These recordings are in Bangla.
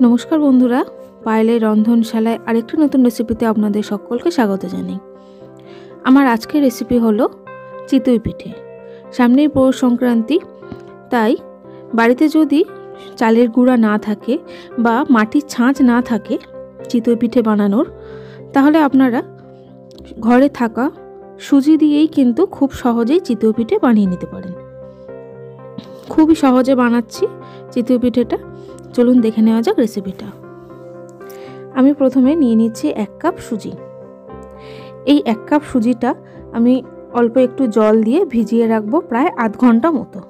নমস্কার বন্ধুরা, পায়েলের রন্ধনশালায় আরেকটি নতুন রেসিপিতে আপনাদের সকলকে স্বাগত জানাই। আমার আজকের রেসিপি হলো চিতই পিঠে। সামনেই পৌষ সংক্রান্তি, তাই বাড়িতে যদি চালের গুঁড়া না থাকে বা মাটির ছাঁচ না থাকে চিতই পিঠে বানানোর, তাহলে আপনারা ঘরে থাকা সুজি দিয়েই কিন্তু খুব সহজেই চিতই পিঠে বানিয়ে নিতে পারেন। খুবই সহজে বানাচ্ছি চিতই পিঠেটা। চলুন দেখে নেওয়া যাক রেসিপিটা আমি প্রথমে নিয়ে নিচ্ছি এক কাপ সুজি। এই এক কাপ সুজিটা আমি অল্প একটু জল দিয়ে ভিজিয়ে রাখব প্রায় আধ ঘণ্টা মতো।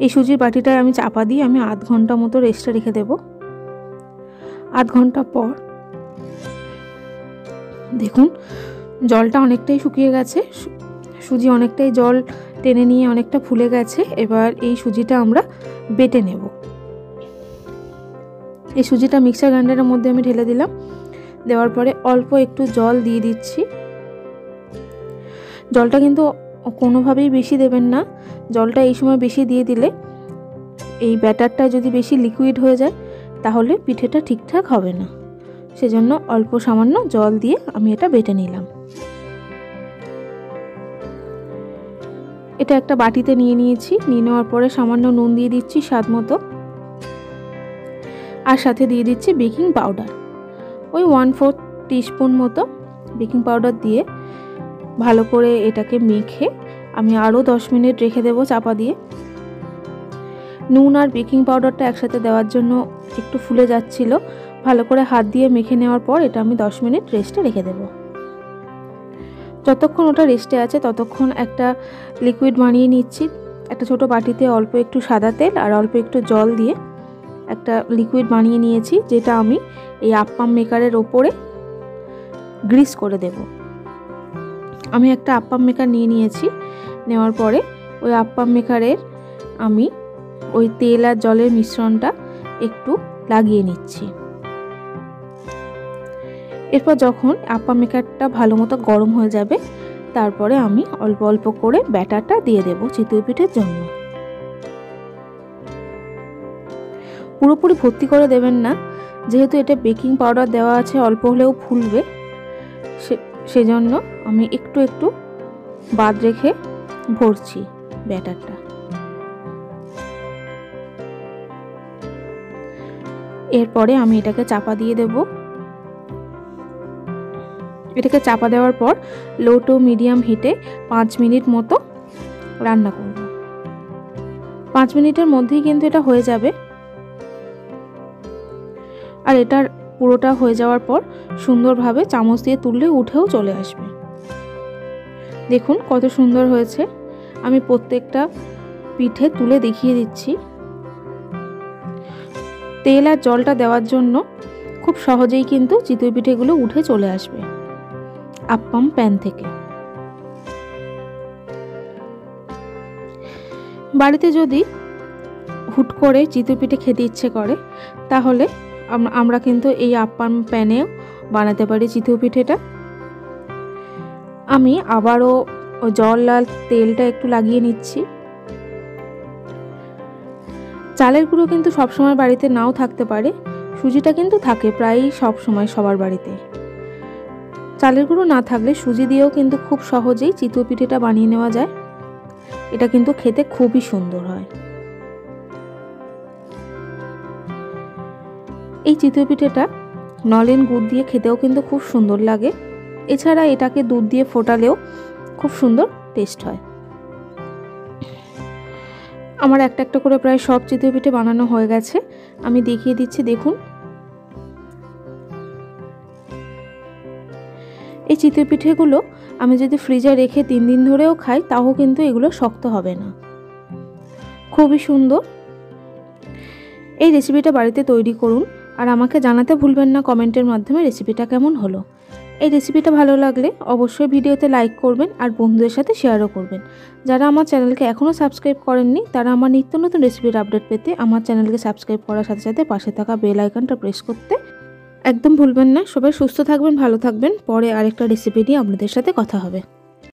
এই সুজির বাটিটায় আমি চাপা দিয়ে আমি আধ ঘণ্টা মতো রেস্টে রেখে দেব। আধ ঘণ্টা পর দেখুন, জলটা অনেকটাই শুকিয়ে গেছে। সুজি অনেকটাই জল টেনে নিয়ে অনেকটা ফুলে গেছে। এবার এই সুজিটা আমরা বেটে নেব। এই সুজিটা মিক্সার গ্রাইন্ডারের মধ্যে আমি ঢেলে দিলাম। দেওয়ার পরে অল্প একটু জল দিয়ে দিচ্ছি। জলটা কিন্তু কোনোভাবেই বেশি দেবেন না। জলটা এই সময় বেশি দিয়ে দিলে এই ব্যাটারটা যদি বেশি লিকুইড হয়ে যায়, তাহলে পিঠেটা ঠিকঠাক হবে না। সেজন্য অল্প সামান্য জল দিয়ে আমি এটা বেটে নিলাম। এটা একটা বাটিতে নিয়ে নিয়েছি। নিয়ে নেওয়ার পরে সামান্য নুন দিয়ে দিচ্ছি স্বাদ মতো। আর সাথে দিয়ে দিচ্ছি বেকিং পাউডার। ওই ওয়ান ফোর্থ টিস্পুন মতো বেকিং পাউডার দিয়ে ভালো করে এটাকে মেখে আমি আরও দশ মিনিট রেখে দেবো চাপা দিয়ে। নুন আর বেকিং পাউডারটা একসাথে দেওয়ার জন্য একটু ফুলে যাচ্ছিল। ভালো করে হাত দিয়ে মেখে নেওয়ার পর এটা আমি দশ মিনিট রেস্টে রেখে দেবো। যতক্ষণ ওটা রেস্টে আছে ততক্ষণ একটা লিকুইড বানিয়ে নিচ্ছি। একটা ছোট বাটিতে অল্প একটু সাদা তেল আর অল্প একটু জল দিয়ে একটা লিকুইড বানিয়ে নিয়েছি, যেটা আমি এই আপ্পাম মেকারের ওপরে গ্রিস করে দেব। আমি একটা আপ্পাম মেকার নিয়ে নিয়েছি, নেওয়ার পরে ওই আপ্পাম মেকারের আমি ওই তেল আর জলের মিশ্রণটা একটু লাগিয়ে নিচ্ছি। এরপর যখন আপ্পা মেকারটা ভালো মতো গরম হয়ে যাবে, তারপরে আমি অল্প অল্প করে ব্যাটারটা দিয়ে দেবো চিতই পিঠের জন্য। পুরোপুরি ভর্তি করে দেবেন না। যেহেতু এটা বেকিং পাউডার দেওয়া আছে, অল্প হলেও ফুলবে। সে, সেজন্য আমি একটু একটু বাদ রেখে ভরছি ব্যাটারটা। এরপরে আমি এটাকে চাপা দিয়ে দেব। এটাকে চাপা দেওয়ার পর লো টু মিডিয়াম হিটে পাঁচ মিনিট মতো রান্না করব। পাঁচ মিনিটের মধ্যেই কিন্তু এটা হয়ে যাবে। আর এটার পুরোটা হয়ে যাওয়ার পর সুন্দরভাবে চামচ দিয়ে তুললে উঠেও চলে আসবে। দেখুন কত সুন্দর হয়েছে। আমি প্রত্যেকটা পিঠে তুলে দেখিয়ে দিচ্ছি। তেল আর জলটা দেওয়ার জন্য খুব সহজেই কিন্তু চিতই পিঠেগুলো উঠে চলে আসবে। আপ্পাম প্যান থেকে। বাড়িতে যদি হুট করে চিতই পিঠে খেতে ইচ্ছে করে, তাহলে আমরা কিন্তু এই আপ্পান প্যানেও বানাতে পারি চিতই পিঠেটা। আমি আবারও জল লাল তেলটা একটু লাগিয়ে নিচ্ছি। চালের গুঁড়ো কিন্তু সবসময় বাড়িতে নাও থাকতে পারে, সুজিটা কিন্তু থাকে প্রায়ই সব সময় সবার বাড়িতে। চালের গুঁড়ো না থাকলে সুজি দিয়েও কিন্তু খুব সহজেই চিতই পিঠেটা বানিয়ে নেওয়া যায়। এটা কিন্তু খেতে খুবই সুন্দর হয়। এই চিতই পিঠেটা নলেন গুড় দিয়ে খেতেও কিন্তু খুব সুন্দর লাগে। এছাড়া এটাকে দুধ দিয়ে ফোটালেও খুব সুন্দর টেস্ট হয়। আমার একটা একটা করে প্রায় সব চিতই পিঠে বানানো হয়ে গেছে। আমি দেখিয়ে দিচ্ছি, দেখুন। এই চিতই পিঠেগুলো আমি যদি ফ্রিজে রেখে তিন দিন ধরেও খাই, তাও কিন্তু এগুলো শক্ত হবে না। খুবই সুন্দর। এই রেসিপিটা বাড়িতে তৈরি করুন। আর আমাকে জানাতে ভুলবেন না কমেন্টের মাধ্যমে রেসিপিটা কেমন হলো। এই রেসিপিটা ভালো লাগলে অবশ্যই ভিডিওতে লাইক করবেন আর বন্ধুদের সাথে শেয়ারও করবেন। যারা আমার চ্যানেলকে এখনও সাবস্ক্রাইব করেননি, তারা আমার নিত্য নতুন রেসিপির আপডেট পেতে আমার চ্যানেলকে সাবস্ক্রাইব করার সাথে সাথে পাশে থাকা বেল আইকনটা প্রেস করতে একদম ভুলবেন না। সবাই সুস্থ থাকবেন, ভালো থাকবেন। পরে আরেকটা রেসিপি নিয়ে আপনাদের সাথে কথা হবে।